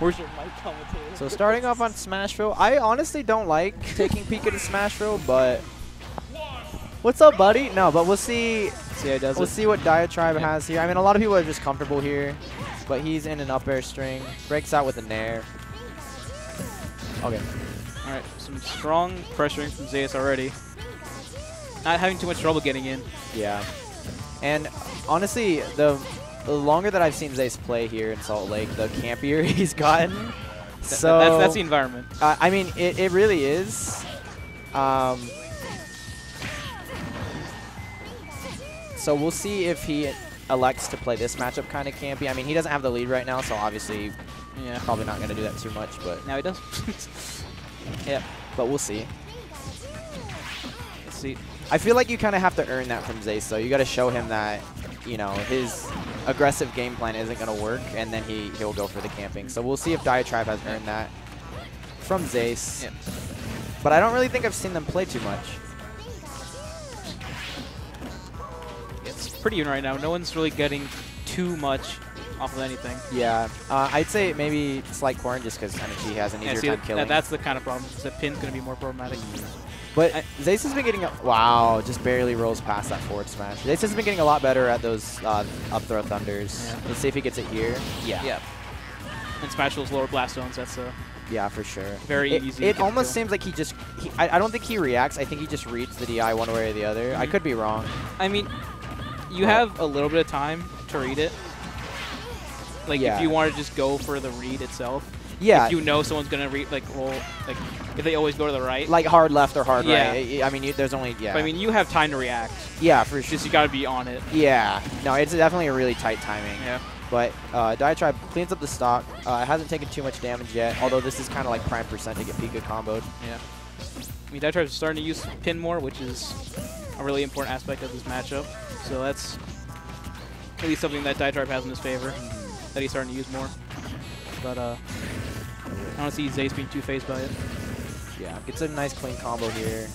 Where's your mic commentator? So starting off on Smashville, I honestly don't like taking Pika to Smashville, but what's up, buddy? No, but we'll see. See how does We'll it. see what Diatribe Yeah. has here. I mean, a lot of people are just comfortable here, but he's in an up air string, breaks out with a nair. Okay. All right, some strong pressuring from Zeus already. Not having too much trouble getting in. Yeah. And honestly, the the longer that I've seen Zace play here in Salt Lake, the campier he's gotten. So that's, that's the environment. Uh, I mean, it, it really is. Um, so we'll see if he elects to play this matchup kind of campy. I mean, he doesn't have the lead right now, so obviously Yeah. probably not going to do that too much, but Now he does. yep, but we'll see. Let's see. I feel like you kind of have to earn that from Zace, though. You got to show him that, you know, his aggressive game plan isn't going to work, and then he, he'll go for the camping. So we'll see if Diatribe has earned that from Zace. Yeah. But I don't really think I've seen them play too much. It's pretty even right now. No one's really getting too much off of anything. Yeah, uh, I'd say maybe slight corn just because I mean she has an Yeah, easier see, time that- killing. that's the kind of problem. That pin's going to be more problematic. But uh, Zace has been getting a, wow, just barely rolls past that forward smash. Zace has been getting a lot better at those uh, up throw thunders. Yeah. Let's see if he gets it here. Yeah, Yeah. And smash those lower blast zones. That's uh, yeah, for sure. very It, easy. it almost to. seems like he just. He, I, I don't think he reacts. I think he just reads the DI one way or the other. I Mhm. could be wrong. I mean, you What? have a little bit of time to read it. Like Yeah. if you want to just go for the read itself. Yeah, If you know someone's gonna read like roll like if they always go to the right. like hard left or hard Yeah. right. I mean, you, there's only yeah. But I mean, you have time to react. yeah, for sure. just you got to be on it. Yeah, no, it's definitely a really tight timing. Yeah. But uh, Diatribe cleans up the stock. Uh, hasn't taken too much damage yet, although this is kind of like prime percent to get Pika comboed. Yeah. I mean, Diatribe's starting to use pin more, which is a really important aspect of this matchup. So that's at least something that Diatribe has in his favor, that he's starting to use more. But uh, don't see Zace being too fazed by it. Yeah, gets a nice clean combo here.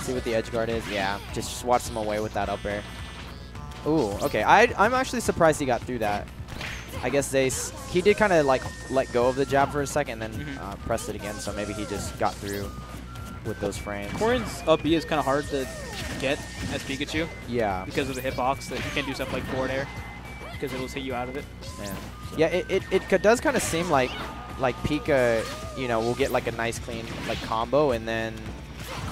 See what the edge guard is. Yeah, just, just watch him away with that up air. Ooh, okay. I, I'm actually surprised he got through that. I guess Zace, he did kind of like let go of the jab for a second and then Mhm. uh, pressed it again, so maybe he just got through with those frames. Corrin's up B is kind of hard to get as Pikachu Yeah, because of the hitbox that you can't do stuff like forward air because it'll hit you out of it. yeah. Yeah, it, it, it does kind of seem like like Pika, you know, will get like a nice clean like combo and then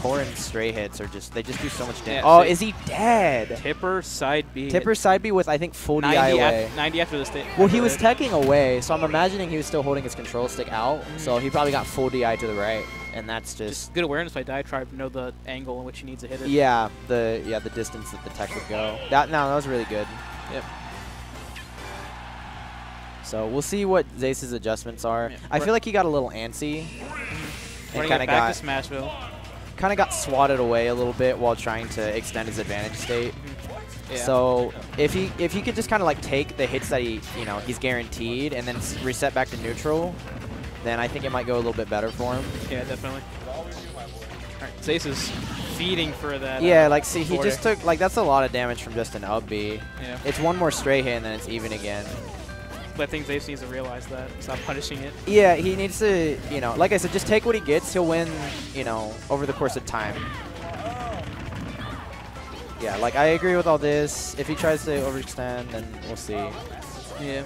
Corrin's stray hits are just, they just do so much damage. Yeah, oh, is he dead? Tipper side B. Tipper side B with I think full DI 90, away. af 90 after the state. Well, he was teching away, so I'm imagining he was still holding his control stick out. So he probably got full DI to the right, and that's just just good awareness by Diatribe to know the angle in which he needs to hit it. yeah the yeah the distance that the tech would go. That no, that was really good. Yep. So we'll see what Zace's adjustments are. Yeah. I feel like he got a little antsy and kind of got Smashville. kind of got swatted away a little bit while trying to extend his advantage state. Yeah. So if he if he could just kind of like take the hits that he you know he's guaranteed and then reset back to neutral, then I think it might go a little bit better for him. yeah, definitely. All right, Zace is feeding for that. uh, Yeah, like see he just took like that's a lot of damage from just an up B. Yeah, It's one more stray hit and then it's even again. But I think Zace needs to realize that. Stop punishing it. Yeah, he needs to you know like I said, just take what he gets. He'll win you know over the course of time. Yeah, like I agree with all this. If he tries to overextend, then we'll see. Yeah.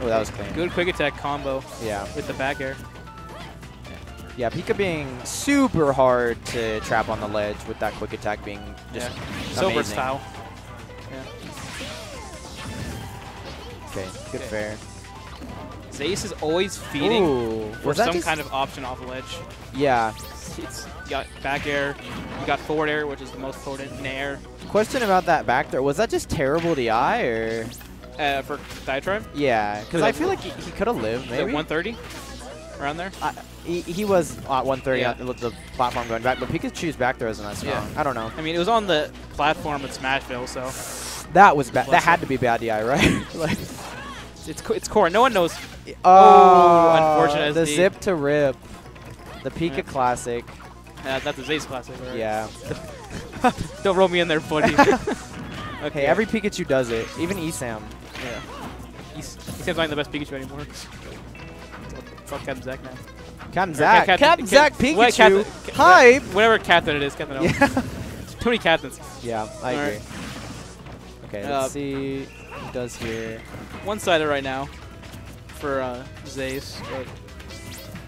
Oh, that was clean. Good quick attack combo Yeah. with the back air. Yeah, Pika being super hard to trap on the ledge with that quick attack being just yeah. So amazing. versatile. Yeah. Okay, good Okay. fair. Zace is always feeding Ooh, for some just- kind of option off the ledge. Yeah. It's got back air, you got forward air, which is the most potent nair Question about that back throw. Was that just terrible DI or? uh, for Diatribe. Yeah, because I feel like he, he could have lived maybe. 130 around there? I, he, he was at 130 Yeah. on the, platform going back, but Pikachu's back throw isn't that strong. Yeah. I don't know. I mean, it was on the platform at Smashville, so That was bad. That had to be bad DI, right? like, it's co- it's core. No one knows. oh, unfortunate The SD. zip to rip. The Pika Yeah. classic. Uh, that's a Zace classic. Right? Yeah. Don't roll me in there, buddy. okay. Hey, every Pikachu does it. Even Esam. Yeah. He's, he seems the best Pikachu anymore. Fuck Captain Zack now. Captain Zack. Cap- Captain Cap- Zack what, Pikachu. Captain- Ca- Hype. Whatever captain it is, Captain. Yeah. Too many captains. yeah, I Alright. agree. Okay, Uh, let's see what he does here. One-sided right now for uh, Zace, but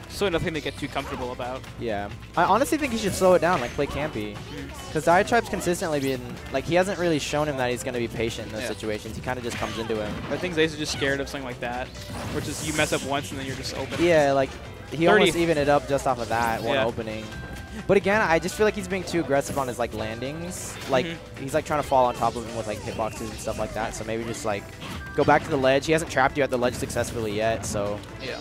so nothing to get too comfortable about. Yeah. I honestly think he should slow it down, like play campy. Because Diatribe's consistently been, like, he hasn't really shown him that he's going to be patient in those Yeah. situations. He kind of just comes into him. I think Zace is just scared of something like that, which is you mess up once and then you're just open. Yeah, like, he 30. almost evened it up just off of that one Yeah. opening. But again, I just feel like he's being too aggressive on his, like, landings. Like, Mhm. he's, like, trying to fall on top of him with, like, hitboxes and stuff like that. So maybe just, like, go back to the ledge. He hasn't trapped you at the ledge successfully yet, so... Yeah.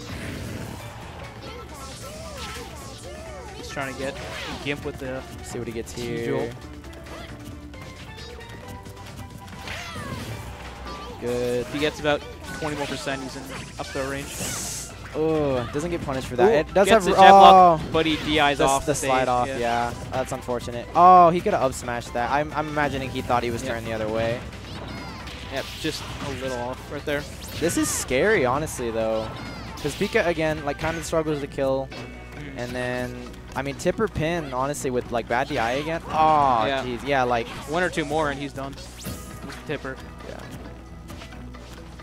He's trying to get Gimp with the See what he gets here. jolt. Good. he gets about 20 more percent, he's in up throw range. Oh, doesn't get punished for that. Ooh, it does have a oh, but he DIs the, off the stage, slide off. Yeah. that's unfortunate. Oh, he could have up smashed that. I'm, I'm imagining he thought he was Yeah. turning the other way. Yep, just a little off right there. This is scary, honestly, though, because Pika again like kind of struggles to kill, Mm. and then I mean Tipper pin honestly with like bad DI again. Oh, Yeah. yeah, like One or two more and he's done. Tipper.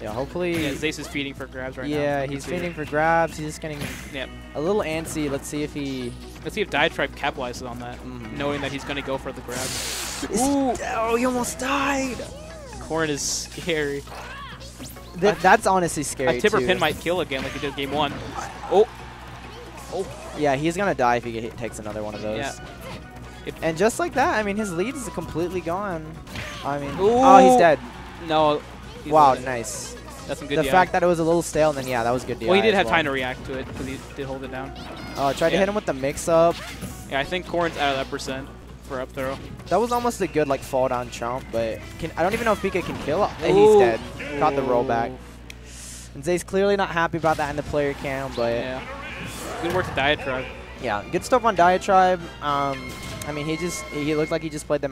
Yeah, yeah. Hopefully, Yeah, Zace is feeding for grabs right now. yeah, he's see it. feeding for grabs. He's just getting a little antsy. Let's see if he. Let's see if Diatribe capitalizes on that, Mhm. knowing that he's going to go for the grab. Ooh, oh, he almost died. Corn is scary. Th- that's honestly scary A Tipper too. pin might kill again like he did game one. Oh, Oh. Yeah, he's gonna die if he takes another one of those. Yeah. If- and just like that, I mean, his lead is completely gone. I mean, Ooh. oh, he's dead. no. He's Wow, nice. That's some good the DI. fact that it was a little stale, and then yeah, that was good DI. Well, he did have well. time to react to it because he did hold it down. Oh, tried to hit him with the mix-up. Yeah, I think Corn's out of that percent for up throw. That was almost a good like fall down chomp, but can, I don't even know if Pika can kill. it. He's dead. Caught the rollback. And Zay's clearly not happy about that in the player cam, but yeah, Yeah. Good work to Diatribe. Yeah, good stuff on Diatribe. Um, I mean, he just he looked like he just played the.